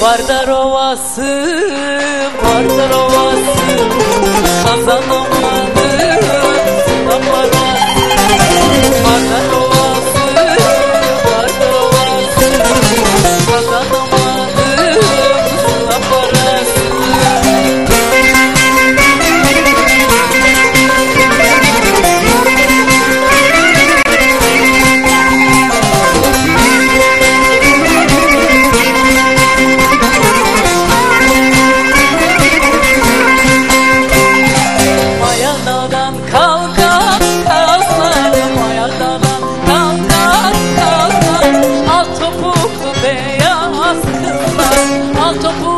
Vardar ovası, Vardar ovası Kazanım alto por